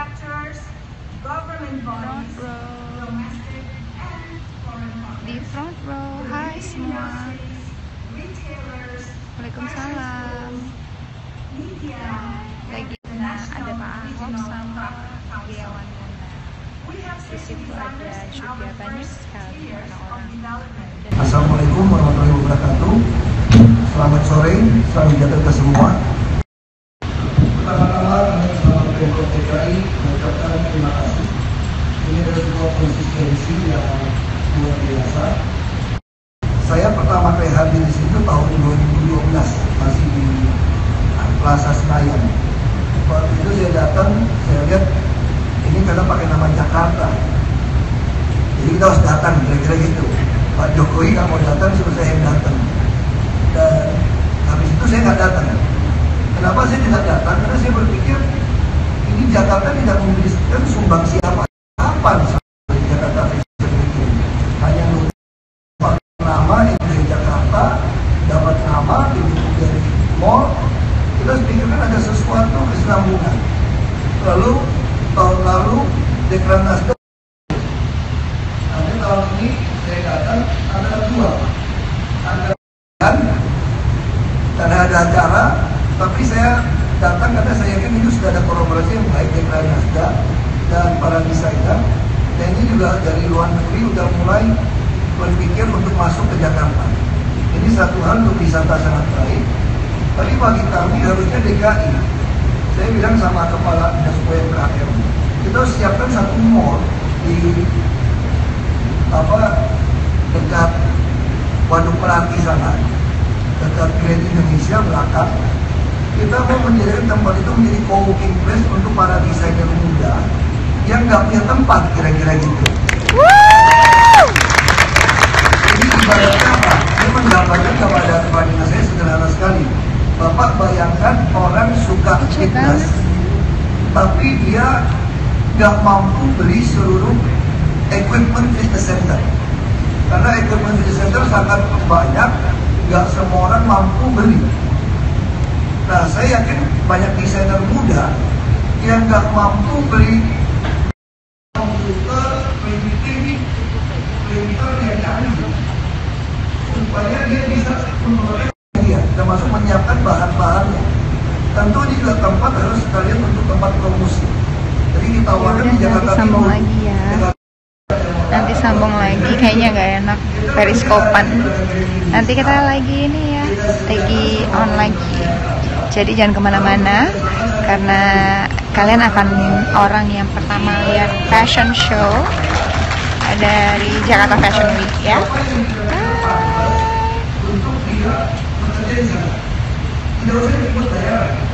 manufacturers, government bodies, Front row. domestic and foreign Di partners, front row. Hai semua. Waalaikumsalam. media, Lagi nah, ada Pak Ahok sama Di situ ada juga banyak sekali orang-orang. Assalamualaikum warahmatullahi wabarakatuh. Selamat sore, salam sejahtera semua. Pertama-tama, kami selamat Pemprov DKI mengucapkan terima kasih. Ini adalah sebuah konsistensi yang luar biasa. Saya pertama kali hadir di situ tahun 2012, masih di Plaza Senayan. Waktu itu saya datang, saya lihat ini karena pakai nama Jakarta. Jadi kita harus datang, kira-kira gitu. Pak Jokowi nggak mau datang, suruh saya yang datang. Dan habis itu saya nggak datang. Kenapa saya tidak datang? Karena saya berpikir ini Jakarta tidak memberikan sumbang pikirkan ada sesuatu kesinambungan. Lalu tahun lalu Dekran Nasdaq Nanti tahun ini saya datang ada dua, ada dan dan ada acara, tapi saya datang karena saya yakin itu sudah ada kolaborasi yang baik dengan Nasda dan para desainer. Dan ini juga dari luar negeri sudah mulai berpikir untuk masuk ke Jakarta. Ini satu hal untuk wisata sangat baik. Tapi bagi kami harusnya DKI. Saya bilang sama kepala dinas UMKM, kita siapkan satu mall di apa dekat Waduk Melati sana dekat Grand Indonesia belakang kita mau menjadikan tempat itu menjadi co-working place untuk para desainer muda yang nggak punya tempat kira-kira gitu ini ibaratnya apa? ini menggambarkan kepada kepada saya Bapak bayangkan orang suka fitness tapi dia nggak mampu beli seluruh equipment fitness center. Karena equipment fitness center sangat banyak nggak semua orang mampu beli. Nah saya yakin banyak desainer muda yang nggak mampu beli komputer, printing, printer yang canggih supaya dia bisa menggunakan menyiapkan bahan-bahannya tentu juga tempat harus sekalian untuk tempat promosi jadi kita Yaudah, tawarkan di Jakarta sambung Timur lagi ya. Jakarta Nanti sambung lagi, kayaknya nggak enak. Periskopan. Nanti kita lagi ini ya, lagi on lagi. Jadi jangan ke mana-mana, karena kalian akan orang yang pertama lihat fashion show dari Jakarta Fashion Week ya. untuk dia bekerja di sana.